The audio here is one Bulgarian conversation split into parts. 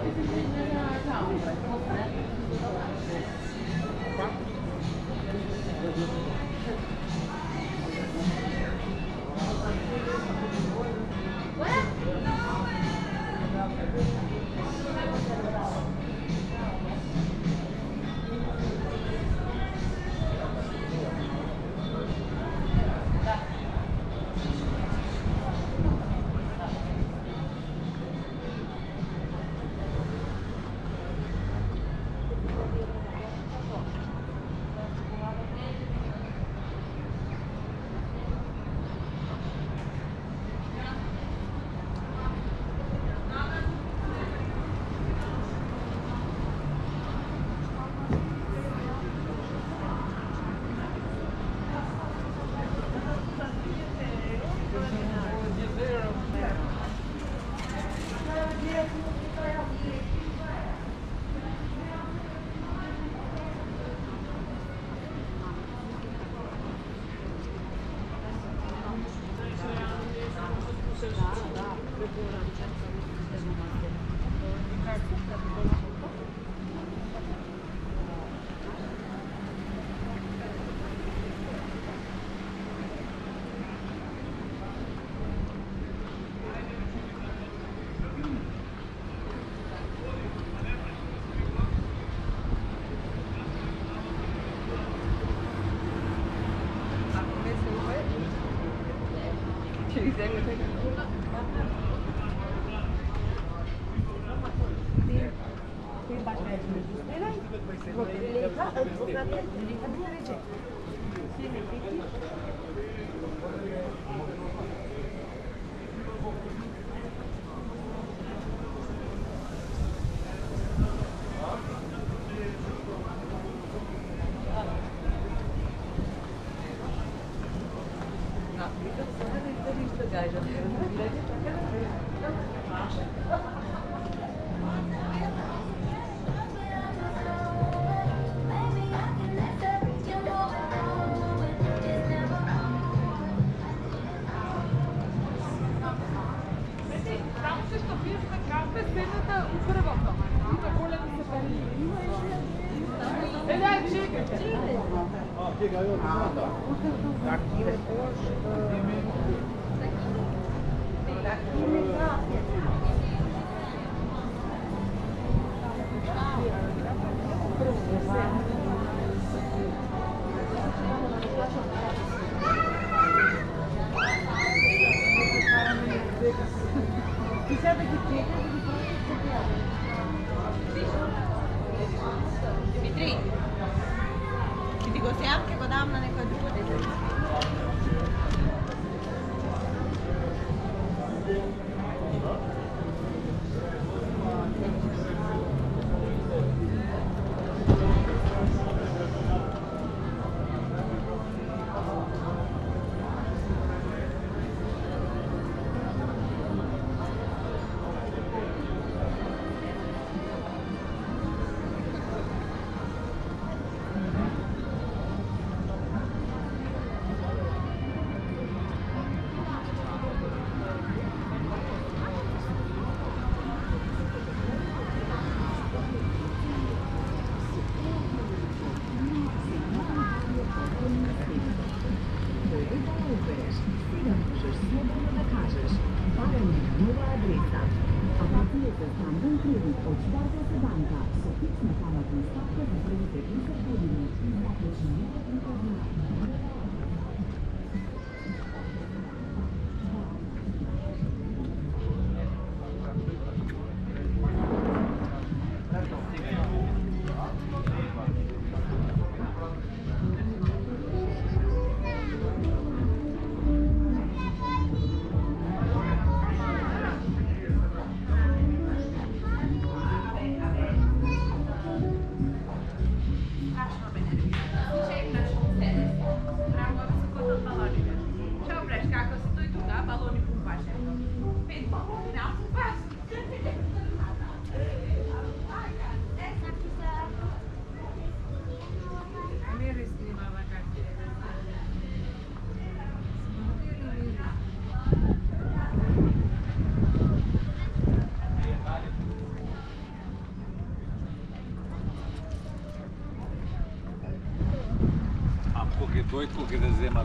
就是去那个跳舞，怎么可能？Dimitri, ti dico se sempre, madonna, ne quadrone. Nowa adresa. A pacjent ze Stambuł Klinik od Banka. Sopicna Pana Konstantę porque gre zima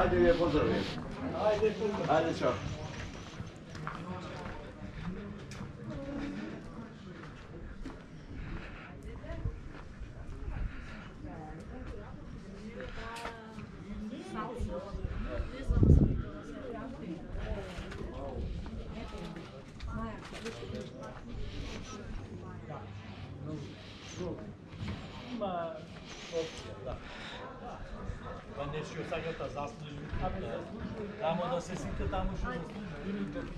Haydi bir poz alayım. Haydi poz. Haydi çok. Тамо да се сите таму што заслужи.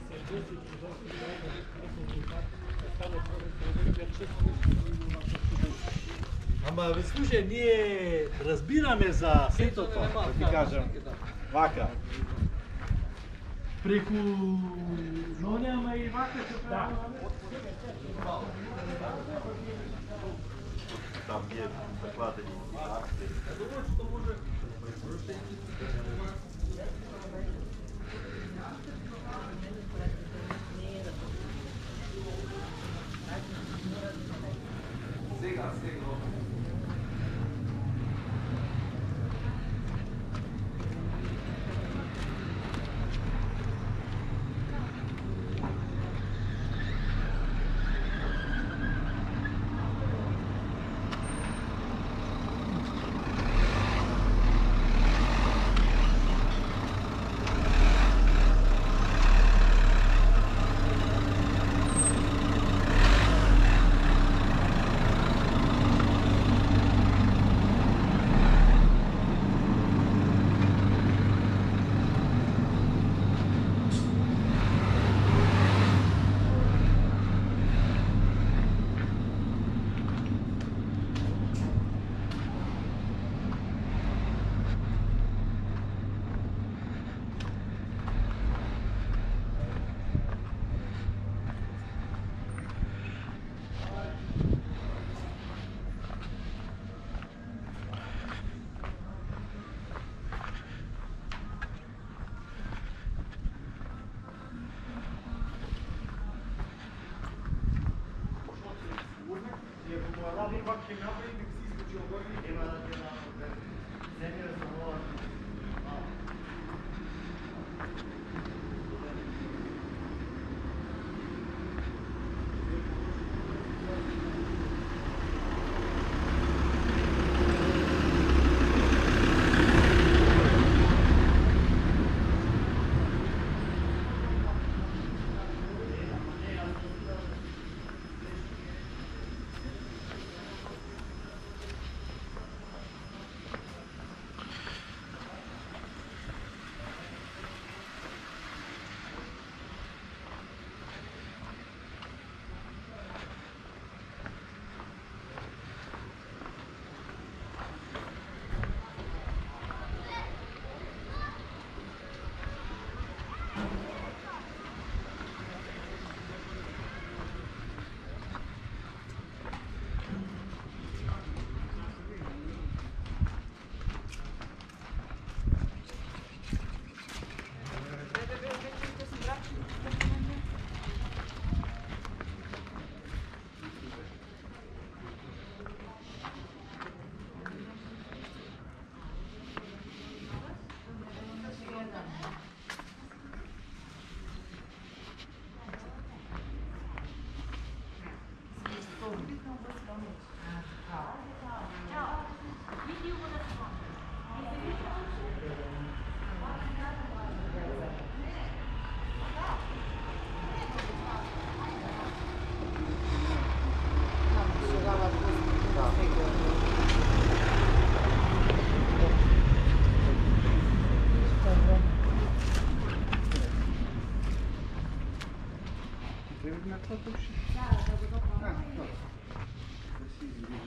Ама, ви слушай, ние разбираме за сетото, да ти кажам. Вака. Преку ноня, ама и вака се прави. Там є закладені акти. bak kim yapmayı biz izleyeceğiz. Hemen acaba. Sen yazın o 他不是，下来他不动，看，坐，他心里边。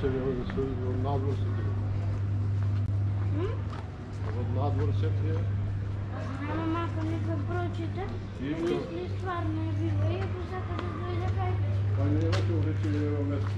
Buki se ne su nadvor se. Nadvor se je. Ама мака ми се прочита, мисли стvarno je bilo, iako sad kada dojde kaj Pa ne imate u reći je ovo mesto.